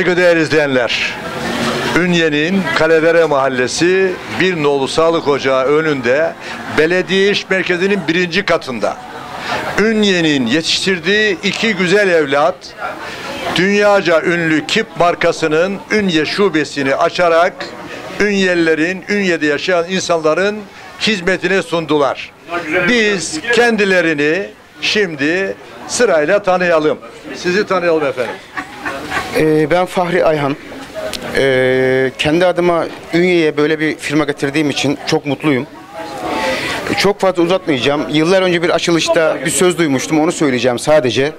Saygıdeğer izleyenler, Ünye'nin Kaledere Mahallesi bir nolu sağlık ocağı önünde belediye iş merkezinin birinci katında. Ünye'nin yetiştirdiği iki güzel evlat dünyaca ünlü Kip markasının Ünye şubesini açarak Ünyelilerin, Ünye'de yaşayan insanların hizmetine sundular. Biz kendilerini şimdi sırayla tanıyalım. Sizi tanıyalım efendim. Ee, ben Fahri Ayhan. Ee, kendi adıma Ünye'ye böyle bir firma getirdiğim için çok mutluyum. Çok fazla uzatmayacağım. Yıllar önce bir açılışta bir söz duymuştum. Onu söyleyeceğim sadece.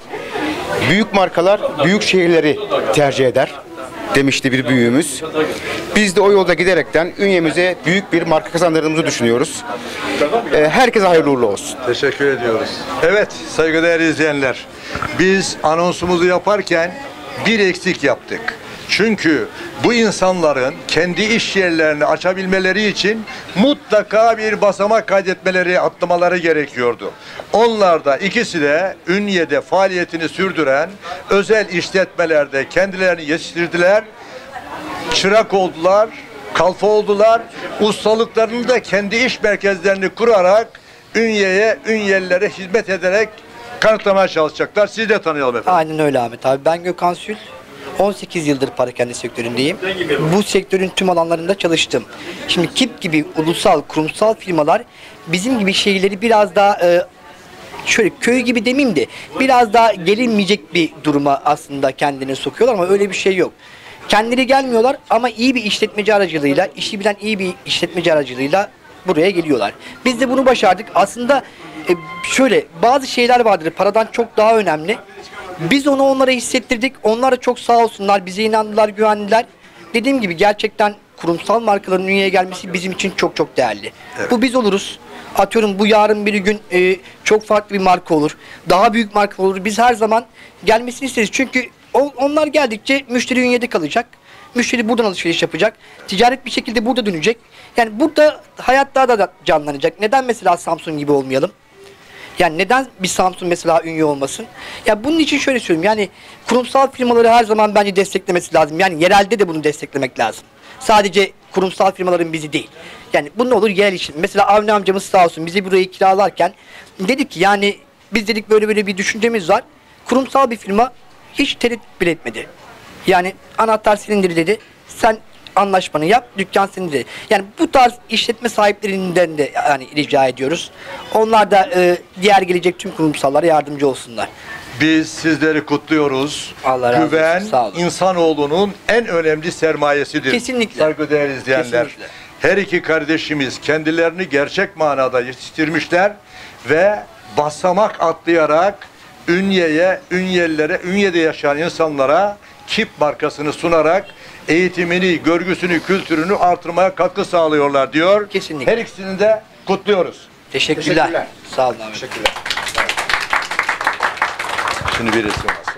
Büyük markalar büyük şehirleri tercih eder demişti bir büyüğümüz. Biz de o yolda giderekten Ünye'mize büyük bir marka kazandırdığımızı düşünüyoruz. Ee, herkese hayırlı uğurlu olsun. Teşekkür ediyoruz. Evet saygıdeğer izleyenler. Biz anonsumuzu yaparken bir eksik yaptık. Çünkü bu insanların kendi iş yerlerini açabilmeleri için mutlaka bir basamak kaydetmeleri, atlamaları gerekiyordu. Onlar da ikisi de Ünye'de faaliyetini sürdüren özel işletmelerde kendilerini yetiştirdiler çırak oldular, kalfa oldular. Ustalıklarını da kendi iş merkezlerini kurarak Ünye'ye, Ünyelilere hizmet ederek kanıtlamaya çalışacaklar. Siz de tanıyalım efendim. Aynen öyle Ahmet abi. Ben Gökhan Sül. 18 yıldır parakende sektöründeyim. Bu sektörün tüm alanlarında çalıştım. Şimdi KİP gibi ulusal, kurumsal firmalar bizim gibi şeyleri biraz daha e, şöyle köy gibi demeyeyim de biraz daha gelinmeyecek bir duruma aslında kendini sokuyorlar ama öyle bir şey yok. Kendileri gelmiyorlar ama iyi bir işletmeci aracılığıyla, işi bilen iyi bir işletmeci aracılığıyla buraya geliyorlar. Biz de bunu başardık. Aslında e, şöyle bazı şeyler vardır paradan çok daha önemli. Biz onu onlara hissettirdik. Onlar da çok sağ olsunlar. Bize inandılar, güvendiler. Dediğim gibi gerçekten kurumsal markaların dünyaya gelmesi bizim için çok çok değerli. Bu biz oluruz. Atıyorum bu yarın bir gün e, çok farklı bir marka olur. Daha büyük marka olur. Biz her zaman gelmesini isteriz. Çünkü o- onlar geldikçe müşteri ünyede kalacak. Müşteri buradan alışveriş yapacak. Ticaret bir şekilde burada dönecek. Yani burada hayat daha da canlanacak. Neden mesela Samsung gibi olmayalım? Yani neden bir Samsung mesela ünlü olmasın? Ya bunun için şöyle söyleyeyim. Yani kurumsal firmaları her zaman bence desteklemesi lazım. Yani yerelde de bunu desteklemek lazım. Sadece kurumsal firmaların bizi değil. Yani bu ne olur yerel için. Mesela Avni amcamız sağ olsun bizi burayı kiralarken dedik ki yani biz dedik böyle böyle bir düşüncemiz var. Kurumsal bir firma hiç tereddüt bile etmedi. Yani anahtar senindir dedi. Sen anlaşmanı yap, dükkan senin dedi. Yani bu tarz işletme sahiplerinden de yani rica ediyoruz. Onlar da e, diğer gelecek tüm kurumsallara yardımcı olsunlar. Biz sizleri kutluyoruz. Allah razı olsun, Güven sağ olun. insanoğlunun en önemli sermayesidir. Kesinlikle. Saygıdeğer izleyenler. Kesinlikle. Her iki kardeşimiz kendilerini gerçek manada yetiştirmişler ve basamak atlayarak Ünye'ye, Ünyelilere, Ünye'de yaşayan insanlara KİP markasını sunarak eğitimini, görgüsünü, kültürünü artırmaya katkı sağlıyorlar diyor. Kesinlikle. Her ikisini de kutluyoruz. Teşekkürler. Teşekkürler. Sağ olun abi. Teşekkürler. Şimdi bir resim alsın.